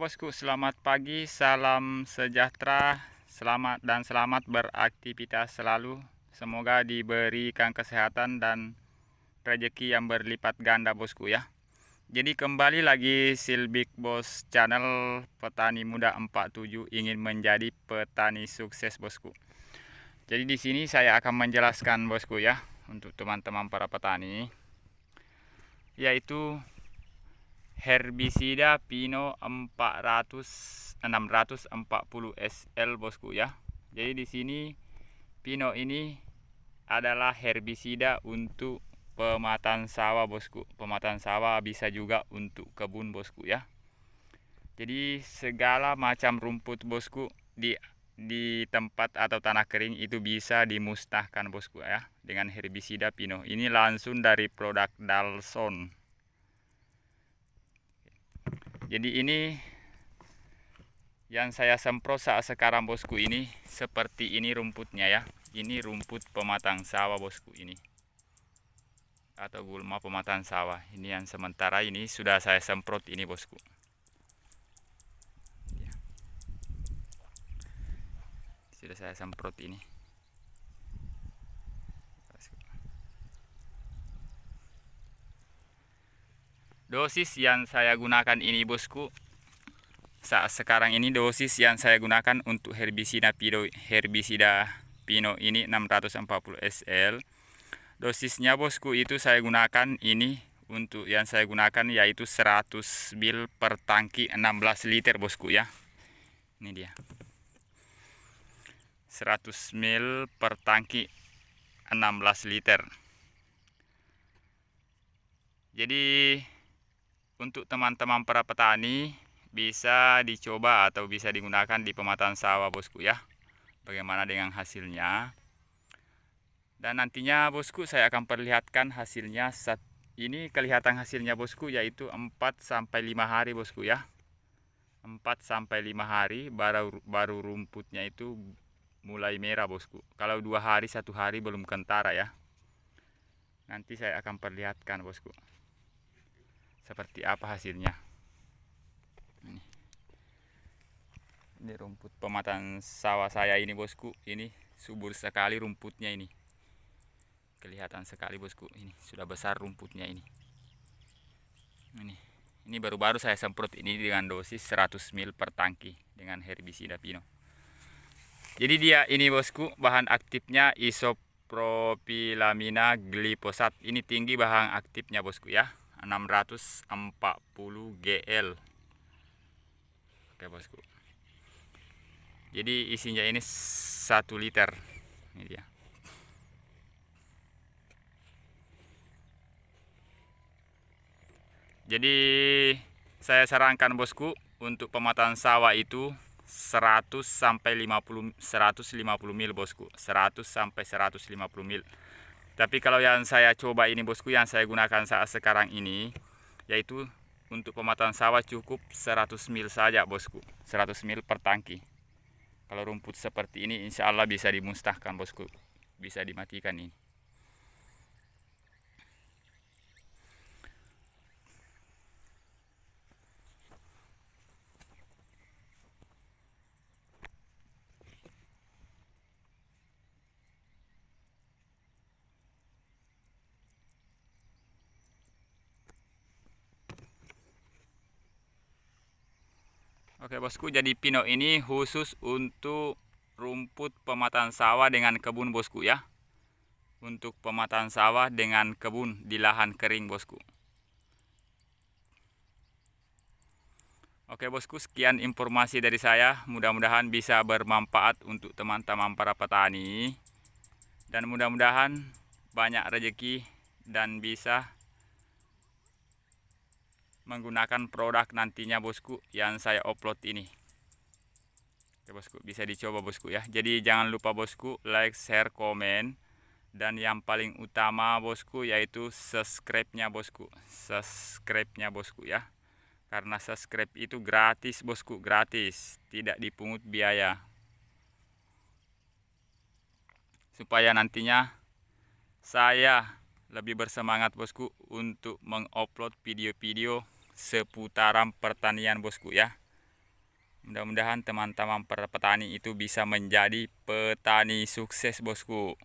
bosku, selamat pagi, salam sejahtera, selamat dan selamat beraktivitas selalu. Semoga diberikan kesehatan dan rezeki yang berlipat ganda bosku ya. Jadi kembali lagi Silbik Bos channel petani muda 47 ingin menjadi petani sukses bosku. Jadi di sini saya akan menjelaskan bosku ya untuk teman-teman para petani yaitu herbisida Pino 400 640 SL bosku ya. Jadi di sini Pino ini adalah herbisida untuk pematang sawah bosku. Pematang sawah bisa juga untuk kebun bosku ya. Jadi segala macam rumput bosku di di tempat atau tanah kering itu bisa dimusnahkan bosku ya dengan herbisida Pino. Ini langsung dari produk Dalson jadi ini yang saya semprot saat sekarang bosku ini seperti ini rumputnya ya. Ini rumput pematang sawah bosku ini. Atau gulma pematang sawah. Ini yang sementara ini sudah saya semprot ini bosku. Ya. sudah saya semprot ini dosis yang saya gunakan ini bosku. Saat sekarang ini dosis yang saya gunakan untuk herbisida pino, herbisida pino ini 640 SL dosisnya bosku itu saya gunakan ini untuk yang saya gunakan yaitu 100 mil per tangki 16 liter bosku ya. Ini dia. 100 mil per tangki 16 liter. Jadi untuk teman-teman para petani bisa dicoba atau bisa digunakan di pematang sawah bosku ya. Bagaimana dengan hasilnya? Dan nantinya bosku saya akan perlihatkan hasilnya saat ini. Kelihatan hasilnya bosku yaitu 4 sampai 5 hari bosku ya. 4 sampai 5 hari baru baru rumputnya itu mulai merah bosku. Kalau dua hari satu hari belum kentara ya. Nanti saya akan perlihatkan bosku seperti apa hasilnya? Ini, ini rumput pematang sawah saya ini bosku. Ini subur sekali rumputnya ini. Kelihatan sekali bosku. Ini sudah besar rumputnya ini. Ini ini baru-baru saya semprot ini dengan dosis 100 ml per tangki dengan herbisida pino. Jadi dia ini bosku bahan aktifnya isopropilamina glifosat ini tinggi bahan aktifnya bosku ya 640 GL oke bosku. Jadi isinya ini satu liter. Ini dia. Jadi saya sarankan bosku untuk pematang sawah itu 100 sampai 50 150 mil bosku. 100 sampai 150 mil tapi kalau yang saya coba ini bosku yang saya gunakan saat sekarang ini yaitu untuk pematang sawah cukup 100 mil saja bosku. 100 mil per tangki. Kalau rumput seperti ini insya Allah bisa dimusnahkan bosku. Bisa dimatikan ini Oke bosku, jadi pino ini khusus untuk rumput pematang sawah dengan kebun bosku ya. Untuk pematang sawah dengan kebun di lahan kering bosku. Oke bosku, sekian informasi dari saya. Mudah-mudahan bisa bermanfaat untuk teman-teman para petani. Dan mudah-mudahan banyak rezeki dan bisa menggunakan produk nantinya bosku yang saya upload ini. Oke bosku bisa dicoba bosku ya. Jadi jangan lupa bosku like share komen. Dan yang paling utama bosku yaitu subscribe nya bosku. Subscribe nya bosku ya. Karena subscribe itu gratis bosku gratis. Tidak dipungut biaya. Supaya nantinya saya lebih bersemangat bosku untuk mengupload video-video seputaran pertanian bosku ya. Mudah-mudahan teman-teman petani itu bisa menjadi petani sukses bosku